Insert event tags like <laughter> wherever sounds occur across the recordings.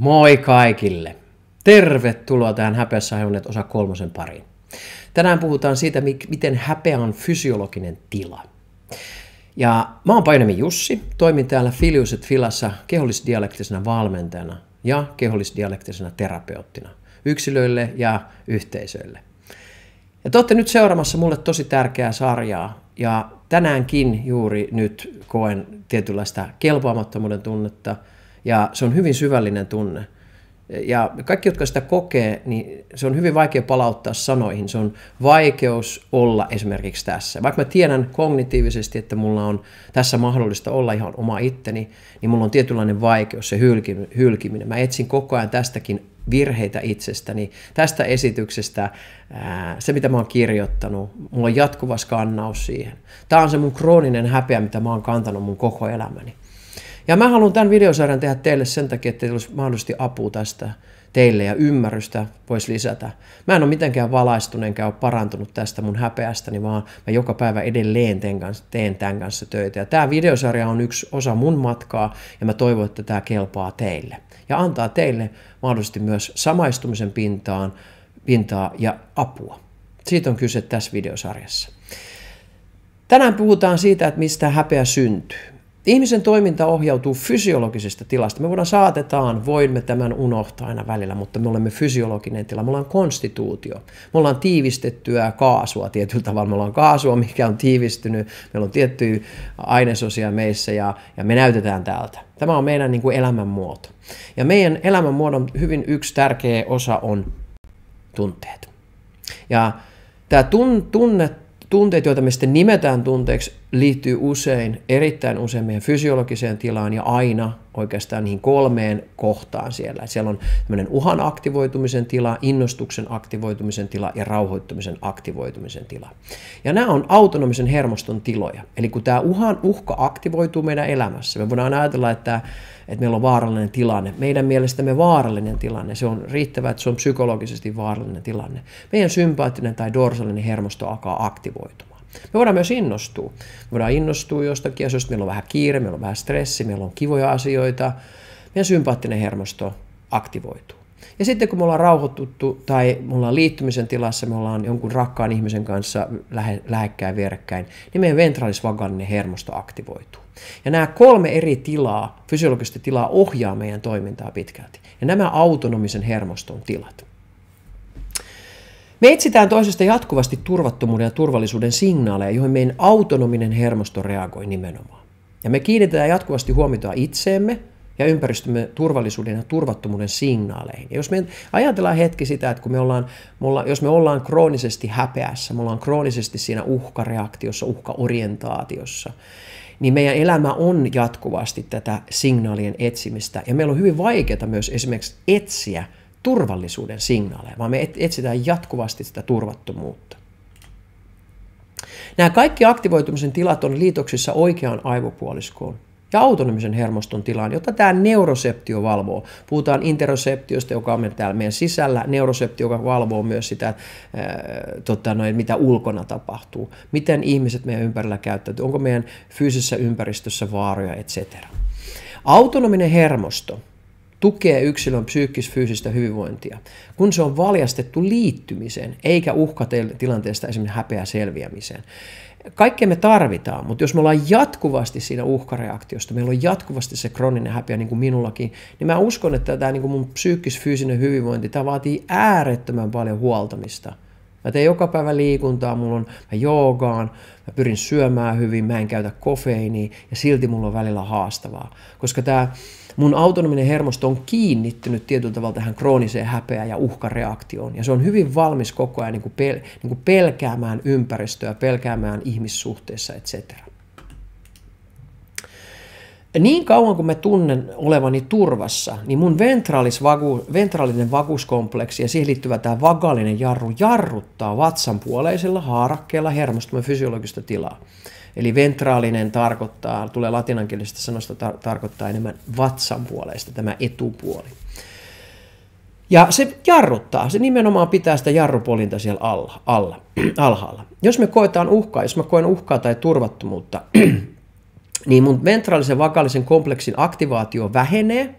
Moi kaikille! Tervetuloa tähän Häpeässä hajunneet osa kolmosen pariin. Tänään puhutaan siitä, miten häpeä on fysiologinen tila. Ja mä oon Painemi Jussi, toimin täällä Filiuset Filassa kehollisdialektisena valmentajana ja kehollisdialektisena terapeuttina yksilöille ja yhteisöille. Ja te olette nyt seuraamassa mulle tosi tärkeää sarjaa ja tänäänkin juuri nyt koen tietynlaista kelpaamattomuuden tunnetta – ja se on hyvin syvällinen tunne. Ja kaikki, jotka sitä kokee, niin se on hyvin vaikea palauttaa sanoihin. Se on vaikeus olla esimerkiksi tässä. Vaikka mä tiedän kognitiivisesti, että mulla on tässä mahdollista olla ihan oma itteni, niin mulla on tietynlainen vaikeus, se hylkiminen. Mä etsin koko ajan tästäkin virheitä itsestäni, tästä esityksestä, se mitä mä oon kirjoittanut, mulla on jatkuva skannaus siihen. Tämä on se mun krooninen häpeä, mitä mä oon kantanut mun koko elämäni. Ja mä haluan tämän videosarjan tehdä teille sen takia, että teillä olisi mahdollisesti apua tästä teille ja ymmärrystä voisi lisätä. Mä en ole mitenkään valaistunut enkä ole parantunut tästä mun häpeästäni, vaan mä joka päivä edelleen teen, kanssa, teen tämän kanssa töitä. Ja tämä videosarja on yksi osa mun matkaa ja mä toivon, että tämä kelpaa teille. Ja antaa teille mahdollisesti myös samaistumisen pintaan, pintaa ja apua. Siitä on kyse tässä videosarjassa. Tänään puhutaan siitä, että mistä häpeä syntyy. Ihmisen toiminta ohjautuu fysiologisesta tilasta. Me voidaan saatetaan, voimme tämän unohtaa aina välillä, mutta me olemme fysiologinen tila. Me ollaan konstituutio. Me ollaan tiivistettyä kaasua tietyllä tavalla. Me ollaan kaasua, mikä on tiivistynyt. Meillä on tiettyjä ainesosia meissä ja, ja me näytetään täältä. Tämä on meidän niin kuin elämänmuoto. Ja meidän elämänmuodon hyvin yksi tärkeä osa on tunteet. Ja tämä tun, tunne, tunteet, joita me sitten nimetään tunteeksi, liittyy usein, erittäin usein meidän fysiologiseen tilaan ja aina oikeastaan niihin kolmeen kohtaan siellä. Siellä on tämmöinen uhan aktivoitumisen tila, innostuksen aktivoitumisen tila ja rauhoittumisen aktivoitumisen tila. Ja nämä on autonomisen hermoston tiloja. Eli kun tämä uhan uhka aktivoituu meidän elämässä, me voidaan ajatella, että, että meillä on vaarallinen tilanne. Meidän mielestämme vaarallinen tilanne, se on riittävä, että se on psykologisesti vaarallinen tilanne. Meidän sympaattinen tai dorsaalinen hermosto alkaa aktivoitua. Me voidaan myös innostua. Me voidaan innostua jostakin asioista, meillä on vähän kiire, meillä on vähän stressi, meillä on kivoja asioita. Meidän sympaattinen hermosto aktivoituu. Ja sitten kun me ollaan rauhoituttu tai me ollaan liittymisen tilassa, me ollaan jonkun rakkaan ihmisen kanssa lähe, lähekkäin vierekkäin, niin meidän ventraalisvagaalinen hermosto aktivoituu. Ja nämä kolme eri tilaa, fysiologista tilaa, ohjaa meidän toimintaa pitkälti. Ja nämä autonomisen hermoston tilat. Me etsitään toisesta jatkuvasti turvattomuuden ja turvallisuuden signaaleja, joihin meidän autonominen hermosto reagoi nimenomaan. Ja me kiinnitetään jatkuvasti huomiota itseemme ja ympäristömme turvallisuuden ja turvattomuuden signaaleihin. Ja jos me ajatellaan hetki sitä, että kun me ollaan, me ollaan, jos me ollaan kroonisesti häpeässä, me ollaan kroonisesti siinä uhkareaktiossa, uhkaorientaatiossa, niin meidän elämä on jatkuvasti tätä signaalien etsimistä. Ja meillä on hyvin vaikeaa myös esimerkiksi etsiä turvallisuuden signaaleja, vaan me etsitään jatkuvasti sitä turvattomuutta. Nämä kaikki aktivoitumisen tilat on liitoksissa oikeaan aivopuoliskoon ja autonomisen hermoston tilaan, jota tämä neuroseptio valvoo. Puhutaan interoseptiosta, joka on täällä meidän sisällä, neuroseptio, joka valvoo myös sitä, ää, tota, noin, mitä ulkona tapahtuu, miten ihmiset meidän ympärillä käyttäytyy, onko meidän fyysisessä ympäristössä vaaroja, etc. Autonominen hermosto tukee yksilön psyykkis-fyysistä hyvinvointia, kun se on valjastettu liittymiseen, eikä uhkatilanteesta esimerkiksi häpeä selviämiseen. Kaikkea me tarvitaan, mutta jos me ollaan jatkuvasti siinä uhkareaktiosta, meillä on jatkuvasti se kroninen häpeä, niin kuin minullakin, niin mä uskon, että tämä niin kuin mun psyykkis-fyysinen hyvinvointi, tämä vaatii äärettömän paljon huoltamista. Mä teen joka päivä liikuntaa, mulla on, mä joogaan, mä pyrin syömään hyvin, mä en käytä kofeiiniä ja silti mulla on välillä haastavaa. Koska tämä mun autonominen hermosto on kiinnittynyt tietyllä tavalla tähän krooniseen häpeään ja uhkareaktioon. Ja se on hyvin valmis koko ajan niin kuin pel- niin kuin pelkäämään ympäristöä, pelkäämään ihmissuhteessa, etc. Niin kauan kuin mä tunnen olevani turvassa, niin mun vagu, ventraalinen vaguskompleksi ja siihen liittyvä tämä vagaalinen jarru jarruttaa vatsanpuoleisella haarakkeella hermostomme fysiologista tilaa. Eli ventraalinen tarkoittaa, tulee latinankielisestä sanosta, tar- tarkoittaa enemmän vatsan puoleista, tämä etupuoli. Ja se jarruttaa, se nimenomaan pitää sitä jarrupolinta siellä alla, alla, <clears throat> alhaalla. Jos me koetaan uhkaa, jos mä koen uhkaa tai turvattomuutta, <clears throat> niin mun ventraalisen vakaalisen kompleksin aktivaatio vähenee,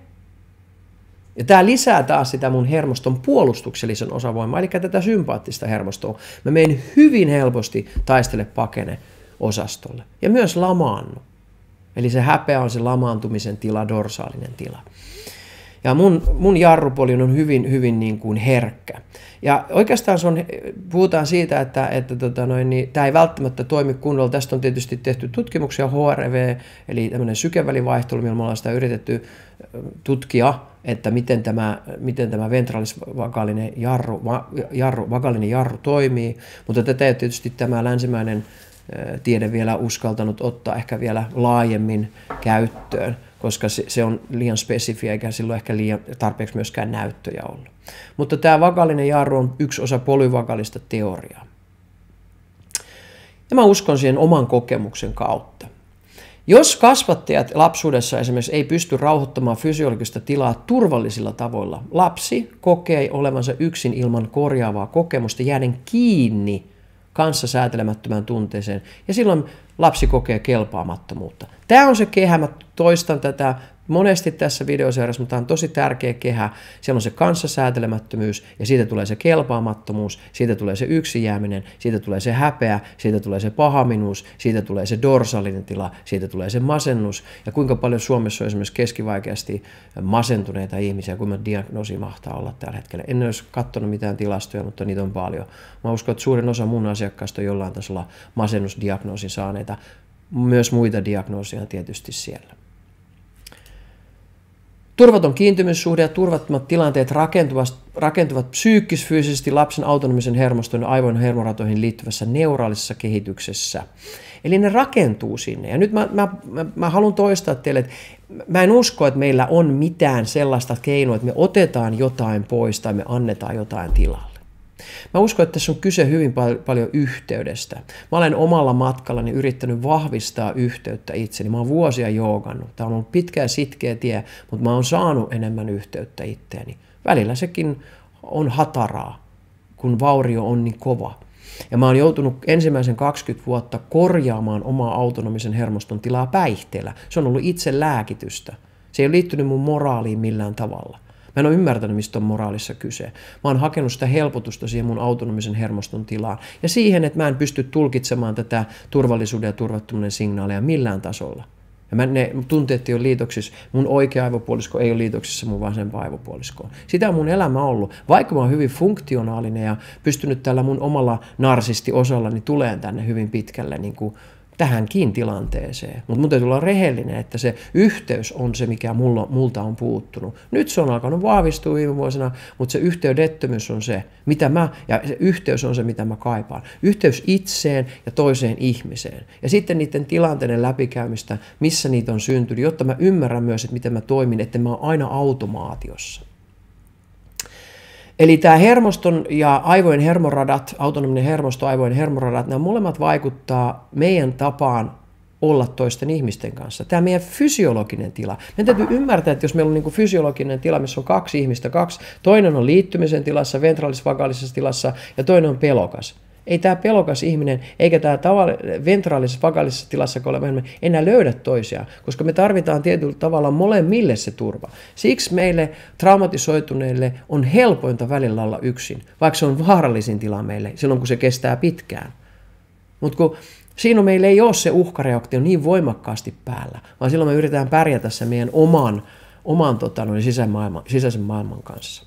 Ja tämä lisää taas sitä mun hermoston puolustuksellisen osavoimaa, eli tätä sympaattista hermostoa. Mä menen hyvin helposti taistele pakene osastolle. Ja myös lamaannu. Eli se häpeä on se lamaantumisen tila, dorsaalinen tila. Ja mun, mun jarrupoli on hyvin, hyvin niin kuin herkkä. Ja oikeastaan se on, puhutaan siitä, että, että tota noin, niin, tämä ei välttämättä toimi kunnolla. Tästä on tietysti tehty tutkimuksia, HRV, eli tämmöinen sykevälivaihtelu, millä me ollaan sitä yritetty tutkia, että miten tämä, miten tämä ventraalisvagaalinen jarru, jarru, vagaalinen jarru toimii, mutta tätä ei tietysti tämä länsimäinen tiede vielä uskaltanut ottaa ehkä vielä laajemmin käyttöön koska se, se on liian spesifiä eikä silloin ehkä liian tarpeeksi myöskään näyttöjä ollut. Mutta tämä vakallinen jarru on yksi osa polyvakallista teoriaa. Ja mä uskon siihen oman kokemuksen kautta. Jos kasvattajat lapsuudessa esimerkiksi ei pysty rauhoittamaan fysiologista tilaa turvallisilla tavoilla, lapsi kokee olevansa yksin ilman korjaavaa kokemusta jääden kiinni kanssa säätelemättömään tunteeseen. Ja silloin lapsi kokee kelpaamattomuutta. Tämä on se kehä, mä toistan tätä monesti tässä videoseurassa, mutta tämä on tosi tärkeä kehä. Siellä on se kanssasäätelemättömyys ja siitä tulee se kelpaamattomuus, siitä tulee se yksin jääminen, siitä tulee se häpeä, siitä tulee se pahaminuus, siitä tulee se dorsaalinen tila, siitä tulee se masennus. Ja kuinka paljon Suomessa on esimerkiksi keskivaikeasti masentuneita ihmisiä, kuinka diagnoosi mahtaa olla tällä hetkellä. En olisi katsonut mitään tilastoja, mutta niitä on paljon. Mä uskon, että suurin osa mun asiakkaista on jollain tasolla masennusdiagnoosin saaneita. Myös muita diagnoosia tietysti siellä. Turvaton kiintymyssuhde ja turvattomat tilanteet rakentuvat, rakentuvat psyykkis-fyysisesti lapsen autonomisen hermoston ja aivojen hermoratoihin liittyvässä neuraalisessa kehityksessä. Eli ne rakentuu sinne. Ja nyt mä, mä, mä, mä haluan toistaa teille, että mä en usko, että meillä on mitään sellaista keinoa, että me otetaan jotain pois tai me annetaan jotain tilaa. Mä uskon, että tässä on kyse hyvin pal- paljon yhteydestä. Mä olen omalla matkallani yrittänyt vahvistaa yhteyttä itseni. Mä oon vuosia joogannut. Tämä on ollut pitkä ja sitkeä tie, mutta mä oon saanut enemmän yhteyttä itteeni. Välillä sekin on hataraa, kun vaurio on niin kova. Ja mä oon joutunut ensimmäisen 20 vuotta korjaamaan omaa autonomisen hermoston tilaa päihteellä. Se on ollut itse lääkitystä. Se ei ole liittynyt mun moraaliin millään tavalla. Mä en ole ymmärtänyt, mistä on moraalissa kyse. Mä oon hakenut sitä helpotusta siihen mun autonomisen hermoston tilaan. Ja siihen, että mä en pysty tulkitsemaan tätä turvallisuuden ja turvattomuuden signaaleja millään tasolla. Ja mä, ne tunteet ei ole liitoksissa, mun oikea aivopuolisko ei ole liitoksissa mun vasen aivopuoliskoon. Sitä on mun elämä ollut. Vaikka mä oon hyvin funktionaalinen ja pystynyt tällä mun omalla narsisti osallani tuleen tänne hyvin pitkälle niin kuin tähänkin tilanteeseen. Mutta mun täytyy olla rehellinen, että se yhteys on se, mikä mulla, multa on puuttunut. Nyt se on alkanut vahvistua viime vuosina, mutta se yhteydettömyys on se, mitä mä, ja se yhteys on se, mitä mä kaipaan. Yhteys itseen ja toiseen ihmiseen. Ja sitten niiden tilanteiden läpikäymistä, missä niitä on syntynyt, jotta mä ymmärrän myös, että miten mä toimin, että mä oon aina automaatiossa. Eli tämä hermoston ja aivojen hermoradat, autonominen hermosto, aivojen hermoradat, nämä molemmat vaikuttaa meidän tapaan olla toisten ihmisten kanssa. Tämä meidän fysiologinen tila. Meidän täytyy ymmärtää, että jos meillä on niin fysiologinen tila, missä on kaksi ihmistä, kaksi, toinen on liittymisen tilassa, ventraalisvagaalisessa tilassa ja toinen on pelokas. Ei tämä pelokas ihminen, eikä tämä ventraalisessa vakaalisessa tilassa, kun olemme enää löydä toisiaan, koska me tarvitaan tietyllä tavalla molemmille se turva. Siksi meille traumatisoituneille on helpointa välillä olla yksin, vaikka se on vaarallisin tila meille silloin, kun se kestää pitkään. Mutta kun siinä meillä ei ole se uhkareaktio niin voimakkaasti päällä, vaan silloin me yritetään pärjätä se meidän oman, oman tota, sisäisen maailman kanssa.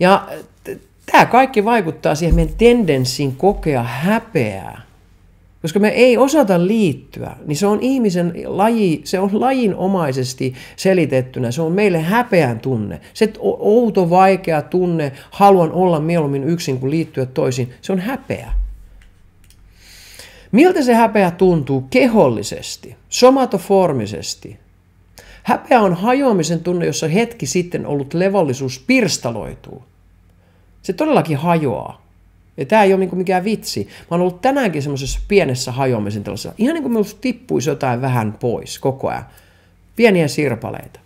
Ja Tämä kaikki vaikuttaa siihen meidän tendenssiin kokea häpeää. Koska me ei osata liittyä, niin se on ihmisen laji, se on lajinomaisesti selitettynä, se on meille häpeän tunne. Se outo, vaikea tunne, haluan olla mieluummin yksin kuin liittyä toisiin, se on häpeä. Miltä se häpeä tuntuu kehollisesti, somatoformisesti? Häpeä on hajoamisen tunne, jossa hetki sitten ollut levollisuus pirstaloituu se todellakin hajoaa. Ja tämä ei ole niinku mikään vitsi. Mä oon ollut tänäänkin semmoisessa pienessä hajoamisen tällaisessa. Ihan niin kuin minusta tippuisi jotain vähän pois koko ajan. Pieniä sirpaleita.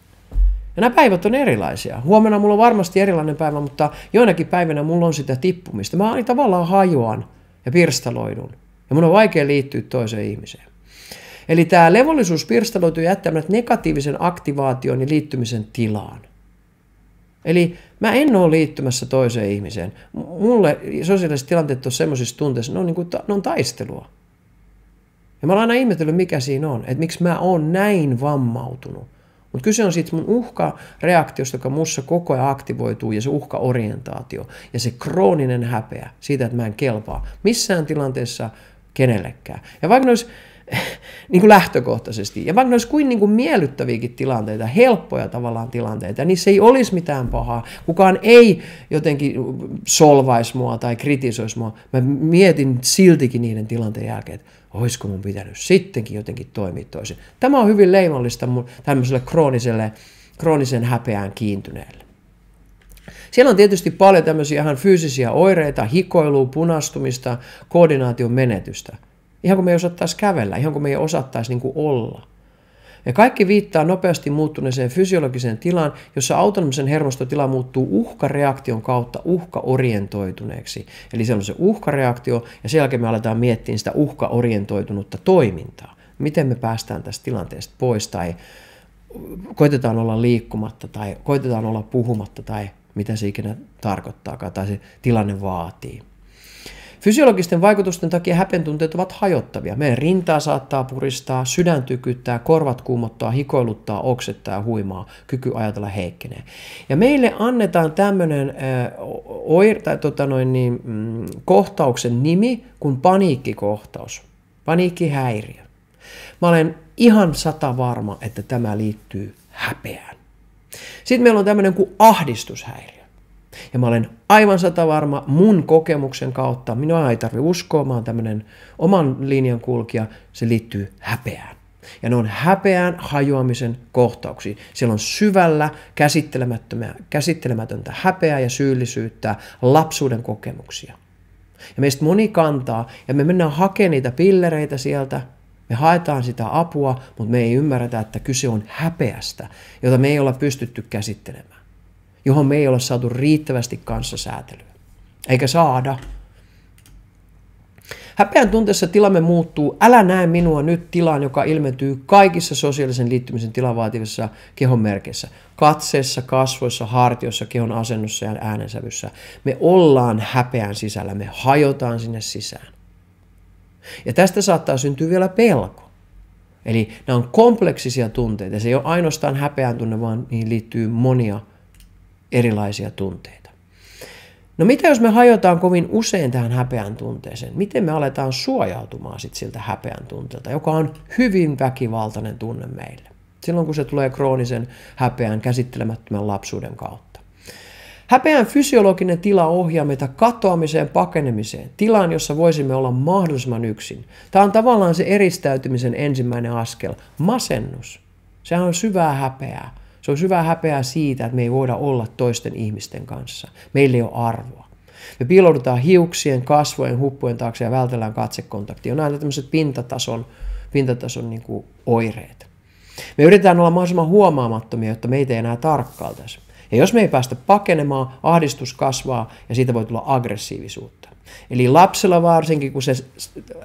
Ja nämä päivät on erilaisia. Huomenna mulla on varmasti erilainen päivä, mutta joinakin päivinä mulla on sitä tippumista. Mä tavallaan hajoan ja pirstaloidun. Ja mun on vaikea liittyä toiseen ihmiseen. Eli tämä levollisuus pirstaloituu jättämään negatiivisen aktivaation ja liittymisen tilaan. Eli mä en ole liittymässä toiseen ihmiseen. Mulle sosiaaliset tilanteet on semmoisissa tunteissa, ne on, niin kuin, ne on taistelua. Ja mä olen aina ihmetellyt, mikä siinä on, että miksi mä oon näin vammautunut. Mutta kyse on siitä mun uhkareaktiosta, joka mussa koko ajan aktivoituu, ja se uhkaorientaatio, ja se krooninen häpeä siitä, että mä en kelpaa missään tilanteessa kenellekään. Ja vaikka ne olisi <laughs> niin kuin lähtökohtaisesti. Ja vaikka ne olisi kuin, niin kuin miellyttäviäkin tilanteita, helppoja tavallaan tilanteita, ja niissä ei olisi mitään pahaa. Kukaan ei jotenkin solvaisi mua tai kritisoisi mua. Mä mietin siltikin niiden tilanteen jälkeen, että olisiko mun pitänyt sittenkin jotenkin toimia toisin. Tämä on hyvin leimallista mun tämmöiselle krooniselle, kroonisen häpeään kiintyneelle. Siellä on tietysti paljon tämmöisiä ihan fyysisiä oireita, hikoilua, punastumista, koordinaation menetystä. Ihan kuin me ei osattaisi kävellä, ihan kuin me ei osattaisi niin kuin olla. Ja kaikki viittaa nopeasti muuttuneeseen fysiologiseen tilaan, jossa autonomisen hermostotila muuttuu uhkareaktion kautta uhkaorientoituneeksi. Eli se on se uhkareaktio, ja sen jälkeen me aletaan miettiä sitä uhkaorientoitunutta toimintaa. Miten me päästään tästä tilanteesta pois, tai koitetaan olla liikkumatta, tai koitetaan olla puhumatta, tai mitä se ikinä tarkoittaakaan, tai se tilanne vaatii. Fysiologisten vaikutusten takia häpentunteet ovat hajottavia. Meidän rintaa saattaa puristaa, sydän tykyttää, korvat kuumottaa, hikoiluttaa, oksettaa huimaa, kyky ajatella heikkenee. Ja meille annetaan tämmöinen äh, tota niin, mm, kohtauksen nimi kuin paniikkikohtaus, paniikkihäiriö. Mä olen ihan sata varma, että tämä liittyy häpeään. Sitten meillä on tämmöinen kuin ahdistushäiriö. Ja mä olen aivan sata varma mun kokemuksen kautta, minua ei tarvi uskoa, mä oon tämmöinen oman linjan kulkija, se liittyy häpeään. Ja ne on häpeään hajoamisen kohtauksia. Siellä on syvällä käsittelemätöntä häpeää ja syyllisyyttä, lapsuuden kokemuksia. Ja meistä moni kantaa, ja me mennään hakemaan niitä pillereitä sieltä, me haetaan sitä apua, mutta me ei ymmärretä, että kyse on häpeästä, jota me ei olla pystytty käsittelemään johon me ei ole saatu riittävästi kanssasäätelyä. Eikä saada. Häpeän tunteessa tilamme muuttuu. Älä näe minua nyt tilaan, joka ilmentyy kaikissa sosiaalisen liittymisen tilan vaativissa kehon merkeissä. Katseessa, kasvoissa, hartioissa, kehon asennossa ja äänensävyssä. Me ollaan häpeän sisällä, me hajotaan sinne sisään. Ja tästä saattaa syntyä vielä pelko. Eli nämä on kompleksisia tunteita. Se ei ole ainoastaan häpeän tunne, vaan niihin liittyy monia erilaisia tunteita. No mitä jos me hajotaan kovin usein tähän häpeän tunteeseen? Miten me aletaan suojautumaan sit siltä häpeän tunteelta, joka on hyvin väkivaltainen tunne meille? Silloin kun se tulee kroonisen häpeän käsittelemättömän lapsuuden kautta. Häpeän fysiologinen tila ohjaa meitä katoamiseen, pakenemiseen, tilaan, jossa voisimme olla mahdollisimman yksin. Tämä on tavallaan se eristäytymisen ensimmäinen askel, masennus. Sehän on syvää häpeää. Se on hyvä häpeää siitä, että me ei voida olla toisten ihmisten kanssa. Meillä ei ole arvoa. Me piiloudutaan hiuksien, kasvojen, huppujen taakse ja vältellään katsekontaktia. On aina tämmöiset pintatason, pintatason niin kuin oireet. Me yritetään olla mahdollisimman huomaamattomia, jotta meitä ei enää tarkkailtaisi. Ja jos me ei päästä pakenemaan, ahdistus kasvaa ja siitä voi tulla aggressiivisuutta. Eli lapsella varsinkin, kun se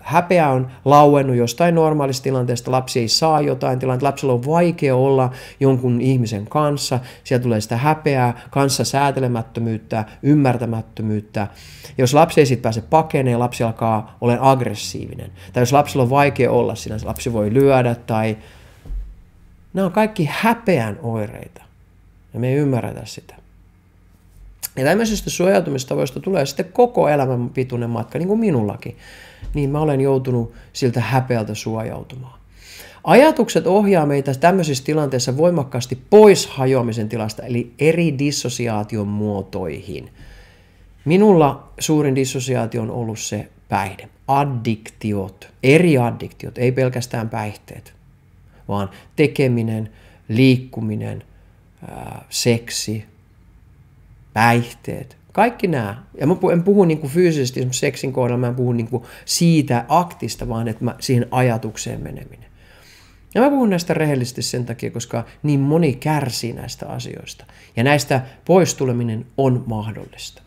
häpeä on lauennut jostain normaalista tilanteesta, lapsi ei saa jotain tilannetta, lapsella on vaikea olla jonkun ihmisen kanssa, siellä tulee sitä häpeää, kanssa säätelemättömyyttä, ymmärtämättömyyttä. Jos lapsi ei sitten pääse pakeneen, lapsi alkaa olla aggressiivinen. Tai jos lapsella on vaikea olla siinä, lapsi voi lyödä tai... Nämä on kaikki häpeän oireita. Ja me ei ymmärretä sitä. Ja tämmöisestä suojautumistavoista tulee sitten koko elämän pituinen matka, niin kuin minullakin. Niin mä olen joutunut siltä häpeältä suojautumaan. Ajatukset ohjaa meitä tämmöisissä tilanteissa voimakkaasti pois hajoamisen tilasta, eli eri dissosiaation muotoihin. Minulla suurin dissosiaatio on ollut se päihde. Addiktiot, eri addiktiot, ei pelkästään päihteet, vaan tekeminen, liikkuminen, seksi, päihteet, kaikki nämä. Ja mä en puhu niin kuin fyysisesti seksin kohdalla, mä en puhu niin kuin siitä aktista, vaan että mä, siihen ajatukseen meneminen. Ja mä puhun näistä rehellisesti sen takia, koska niin moni kärsii näistä asioista. Ja näistä poistuleminen on mahdollista.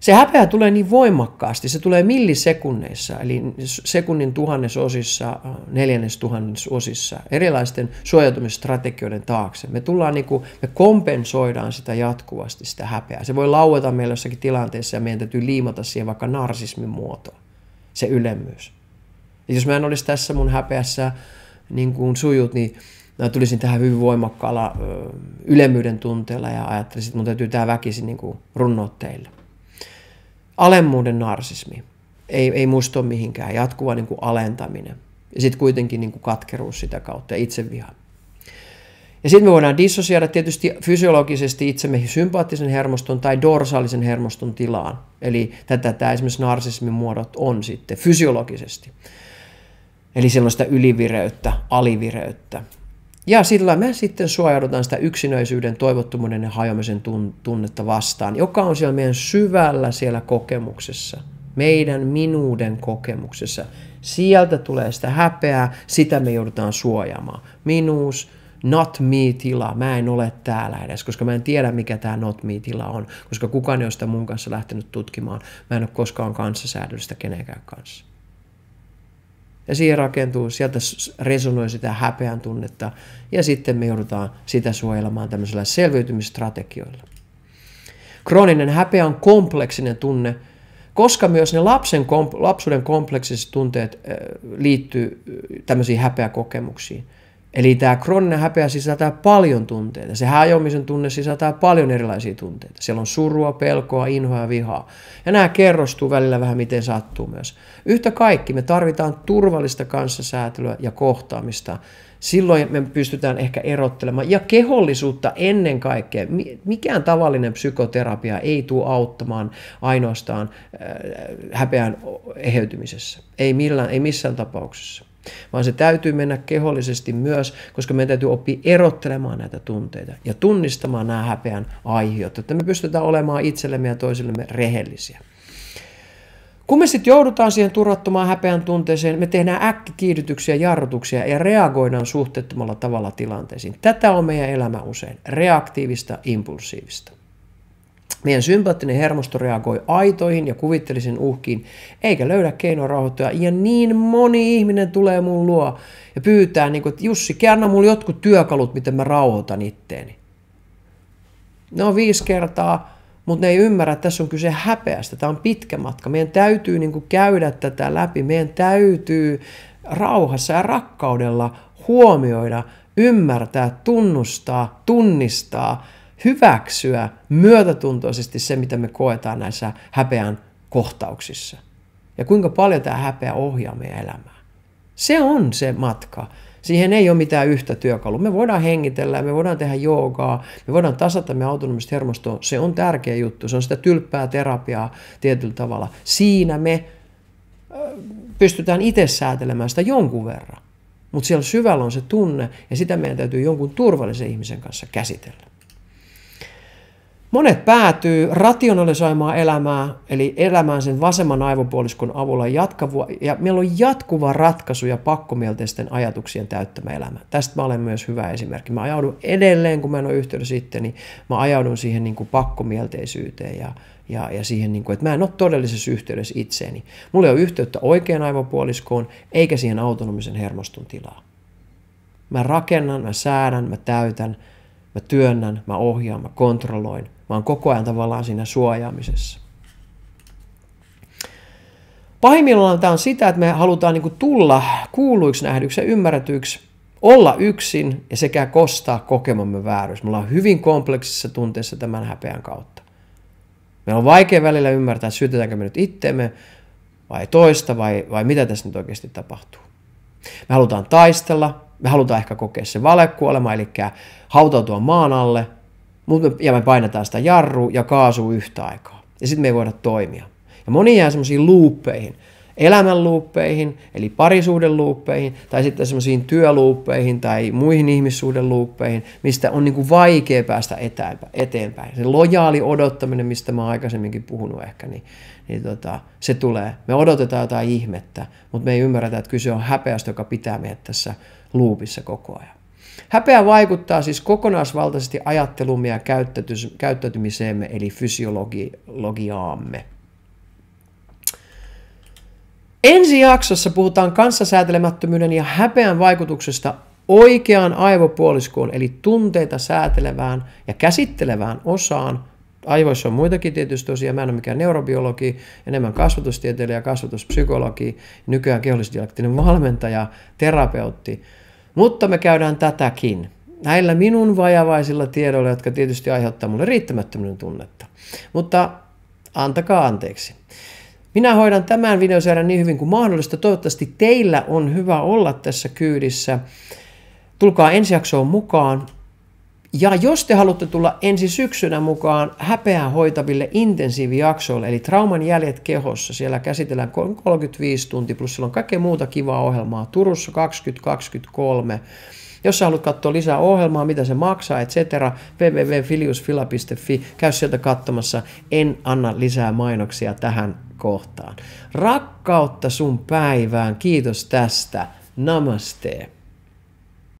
Se häpeä tulee niin voimakkaasti, se tulee millisekunneissa, eli sekunnin tuhannesosissa, neljännestuhannesosissa, erilaisten suojautumisstrategioiden taakse. Me tullaan niin kuin, me kompensoidaan sitä jatkuvasti, sitä häpeää. Se voi laueta meillä jossakin tilanteessa ja meidän täytyy liimata siihen vaikka narsismin muoto, se ylemmyys. Ja jos mä en olisi tässä mun häpeässä niin kuin sujut, niin mä tulisin tähän hyvin voimakkaalla ylemmyyden tunteella ja ajattelisin, että mun täytyy tämä väkisin niin runnoa teille. Alemmuuden narsismi. Ei, ei musta mihinkään. Jatkuva niin kuin alentaminen. Ja sitten kuitenkin niin kuin katkeruus sitä kautta ja itseviha. Ja sitten me voidaan dissosioida tietysti fysiologisesti itsemme sympaattisen hermoston tai dorsaalisen hermoston tilaan. Eli tätä tämä esimerkiksi narsismin muodot on sitten fysiologisesti. Eli sellaista ylivireyttä, alivireyttä. Ja sillä me sitten suojaudutaan sitä yksinäisyyden, toivottomuuden ja hajoamisen tunnetta vastaan, joka on siellä meidän syvällä siellä kokemuksessa, meidän minuuden kokemuksessa. Sieltä tulee sitä häpeää, sitä me joudutaan suojaamaan. Minuus, not me-tila, mä en ole täällä edes, koska mä en tiedä mikä tämä not me-tila on, koska kukaan ei ole sitä mun kanssa lähtenyt tutkimaan. Mä en ole koskaan kanssasäädöllistä kenenkään kanssa. Ja siihen rakentuu, sieltä resonoi sitä häpeän tunnetta ja sitten me joudutaan sitä suojelemaan tämmöisellä selviytymistrategioilla. Krooninen häpeä on kompleksinen tunne, koska myös ne lapsen, lapsuuden kompleksiset tunteet liittyy tämmöisiin häpeäkokemuksiin. Eli tämä krooninen häpeä sisältää paljon tunteita. Se hajoamisen tunne sisältää paljon erilaisia tunteita. Siellä on surua, pelkoa, inhoa ja vihaa. Ja nämä kerrostuu välillä vähän miten sattuu myös. Yhtä kaikki me tarvitaan turvallista kanssasäätelyä ja kohtaamista. Silloin me pystytään ehkä erottelemaan. Ja kehollisuutta ennen kaikkea. Mikään tavallinen psykoterapia ei tule auttamaan ainoastaan äh, häpeän eheytymisessä. Ei, millään, ei missään tapauksessa vaan se täytyy mennä kehollisesti myös, koska meidän täytyy oppia erottelemaan näitä tunteita ja tunnistamaan nämä häpeän aiheut, että me pystytään olemaan itsellemme ja toisillemme rehellisiä. Kun me sitten joudutaan siihen turvattomaan häpeän tunteeseen, me tehdään äkkikiihdytyksiä, jarrutuksia ja reagoidaan suhteettomalla tavalla tilanteisiin. Tätä on meidän elämä usein, reaktiivista, impulsiivista. Meidän sympaattinen hermosto reagoi aitoihin ja kuvitteellisiin uhkiin, eikä löydä keinoa rauhoittua. Ja niin moni ihminen tulee mun luo ja pyytää, niin kuin, että Jussi, anna mulle jotkut työkalut, miten mä rauhoitan itteeni. Ne on viisi kertaa, mutta ne ei ymmärrä, että tässä on kyse häpeästä. Tämä on pitkä matka. Meidän täytyy niin kuin käydä tätä läpi. Meidän täytyy rauhassa ja rakkaudella huomioida, ymmärtää, tunnustaa, tunnistaa hyväksyä myötätuntoisesti se, mitä me koetaan näissä häpeän kohtauksissa. Ja kuinka paljon tämä häpeä ohjaa meidän elämää. Se on se matka. Siihen ei ole mitään yhtä työkalua. Me voidaan hengitellä, me voidaan tehdä joogaa, me voidaan tasata meidän autonomista hermostoa. Se on tärkeä juttu. Se on sitä tylppää terapiaa tietyllä tavalla. Siinä me pystytään itse säätelemään sitä jonkun verran. Mutta siellä syvällä on se tunne, ja sitä meidän täytyy jonkun turvallisen ihmisen kanssa käsitellä. Monet päätyy rationalisoimaan elämää, eli elämään sen vasemman aivopuoliskon avulla jatkavu, ja meillä on jatkuva ratkaisu ja pakkomielteisten ajatuksien täyttämä elämä. Tästä mä olen myös hyvä esimerkki. Mä ajaudun edelleen, kun mä en ole yhteydessä sitten, niin mä ajaudun siihen niin kuin pakkomielteisyyteen ja, ja, ja siihen, niin kuin, että mä en ole todellisessa yhteydessä itseeni. Mulla ei ole yhteyttä oikean aivopuoliskoon, eikä siihen autonomisen hermoston tilaa. Mä rakennan, mä säädän, mä täytän, mä työnnän, mä ohjaan, mä kontrolloin, Oon koko ajan tavallaan siinä suojaamisessa. Pahimmillaan tämä on sitä, että me halutaan niin tulla kuuluiksi nähdyksi ja ymmärretyksi, olla yksin ja sekä kostaa kokemamme vääryys. Me ollaan hyvin kompleksisessa tunteessa tämän häpeän kautta. Meillä on vaikea välillä ymmärtää, syytetäänkö me nyt itteemme vai toista vai, vai mitä tässä nyt oikeasti tapahtuu. Me halutaan taistella, me halutaan ehkä kokea se valekuolema, eli hautautua maan alle, mutta me, ja me painetaan sitä jarru ja kaasu yhtä aikaa. Ja sitten me ei voida toimia. Ja moni jää semmoisiin luuppeihin, elämän luuppeihin, eli parisuuden luuppeihin, tai sitten semmoisiin työluuppeihin tai muihin ihmissuuden luuppeihin, mistä on niin kuin vaikea päästä eteenpäin. Se lojaali odottaminen, mistä mä oon aikaisemminkin puhunut ehkä, niin, niin tota, se tulee. Me odotetaan jotain ihmettä, mutta me ei ymmärretä, että kyse on häpeästä, joka pitää meidät tässä luupissa koko ajan. Häpeä vaikuttaa siis kokonaisvaltaisesti ajattelumme ja käyttäytymiseemme, eli fysiologiaamme. Ensi jaksossa puhutaan kanssasäätelemättömyyden ja häpeän vaikutuksesta oikeaan aivopuoliskoon, eli tunteita säätelevään ja käsittelevään osaan. Aivoissa on muitakin tietysti tosiaan, mä en ole mikään neurobiologi, enemmän kasvatustieteilijä, kasvatuspsykologi, nykyään kehollisdialektinen valmentaja, terapeutti. Mutta me käydään tätäkin näillä minun vajavaisilla tiedoilla, jotka tietysti aiheuttaa mulle riittämättömyyden tunnetta. Mutta antakaa anteeksi. Minä hoidan tämän videosarjan niin hyvin kuin mahdollista. Toivottavasti teillä on hyvä olla tässä kyydissä. Tulkaa ensi jaksoon mukaan. Ja jos te haluatte tulla ensi syksynä mukaan häpeää hoitaville intensiivijaksoille, eli trauman jäljet kehossa, siellä käsitellään 35 tuntia, plus siellä on kaikkea muuta kivaa ohjelmaa. Turussa 2023. Jos sä haluat katsoa lisää ohjelmaa, mitä se maksaa, etc. www.filiusfila.fi, käy sieltä katsomassa. En anna lisää mainoksia tähän kohtaan. Rakkautta sun päivään. Kiitos tästä. Namaste.